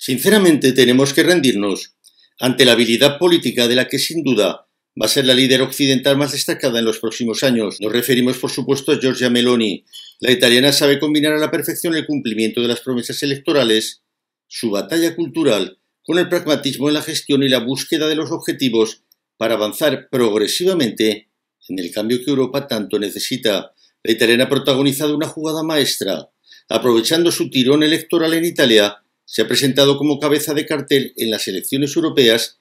Sinceramente tenemos que rendirnos ante la habilidad política de la que sin duda va a ser la líder occidental más destacada en los próximos años. Nos referimos, por supuesto, a Giorgia Meloni. La italiana sabe combinar a la perfección el cumplimiento de las promesas electorales, su batalla cultural, con el pragmatismo en la gestión y la búsqueda de los objetivos para avanzar progresivamente en el cambio que Europa tanto necesita. La italiana ha protagonizado una jugada maestra. Aprovechando su tirón electoral en Italia, se ha presentado como cabeza de cartel en las elecciones europeas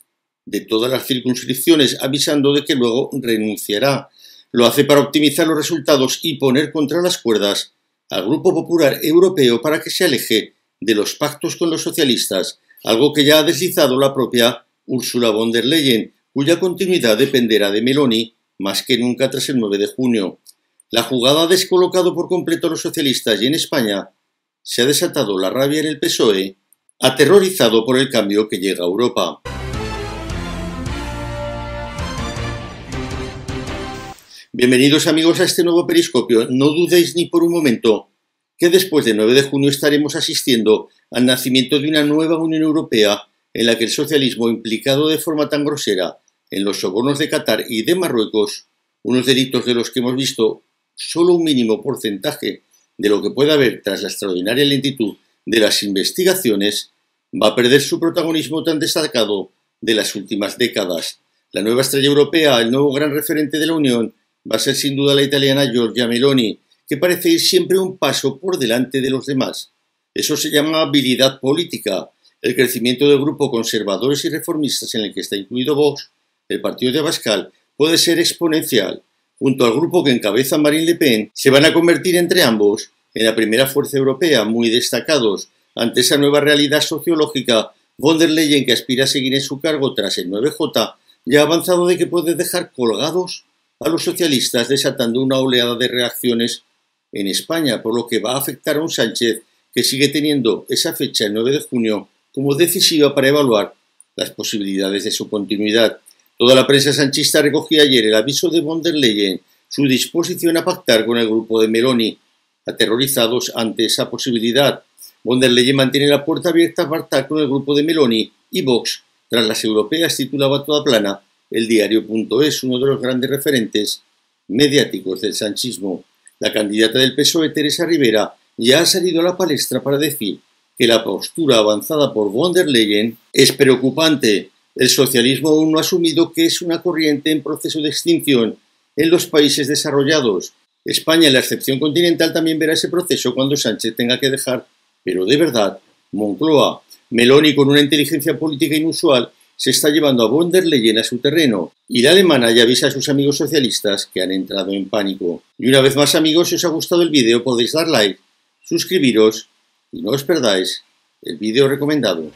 de todas las circunscripciones, avisando de que luego renunciará. Lo hace para optimizar los resultados y poner contra las cuerdas al Grupo Popular Europeo para que se aleje de los pactos con los socialistas, algo que ya ha deslizado la propia Ursula von der Leyen, cuya continuidad dependerá de Meloni más que nunca tras el 9 de junio. La jugada ha descolocado por completo a los socialistas y en España se ha desatado la rabia en el PSOE, aterrorizado por el cambio que llega a Europa. Bienvenidos amigos a este nuevo periscopio. No dudéis ni por un momento que después del 9 de junio estaremos asistiendo al nacimiento de una nueva Unión Europea en la que el socialismo implicado de forma tan grosera en los sobornos de Qatar y de Marruecos, unos delitos de los que hemos visto solo un mínimo porcentaje de lo que pueda haber tras la extraordinaria lentitud de las investigaciones, va a perder su protagonismo tan destacado de las últimas décadas. La nueva estrella europea, el nuevo gran referente de la Unión, va a ser sin duda la italiana Giorgia Meloni, que parece ir siempre un paso por delante de los demás. Eso se llama habilidad política. El crecimiento del grupo conservadores y reformistas en el que está incluido Vox, el partido de Abascal, puede ser exponencial junto al grupo que encabeza Marine Le Pen, se van a convertir entre ambos en la primera fuerza europea, muy destacados ante esa nueva realidad sociológica. Von der Leyen, que aspira a seguir en su cargo tras el 9J, ya ha avanzado de que puede dejar colgados a los socialistas, desatando una oleada de reacciones en España, por lo que va a afectar a un Sánchez que sigue teniendo esa fecha, el 9 de junio, como decisiva para evaluar las posibilidades de su continuidad. Toda la prensa sanchista recogía ayer el aviso de von der Leyen, su disposición a pactar con el grupo de Meloni, aterrorizados ante esa posibilidad. Von der Leyen mantiene la puerta abierta a pactar con el grupo de Meloni y Vox, tras las europeas, titulaba toda plana el diario.es, uno de los grandes referentes mediáticos del sanchismo. La candidata del PSOE, Teresa Rivera, ya ha salido a la palestra para decir que la postura avanzada por von der Leyen es preocupante el socialismo aún no ha asumido que es una corriente en proceso de extinción en los países desarrollados. España, en la excepción continental, también verá ese proceso cuando Sánchez tenga que dejar, pero de verdad, Moncloa. Meloni, con una inteligencia política inusual, se está llevando a von der Leyen a su terreno y la alemana ya avisa a sus amigos socialistas que han entrado en pánico. Y una vez más amigos, si os ha gustado el vídeo podéis dar like, suscribiros y no os perdáis el vídeo recomendado.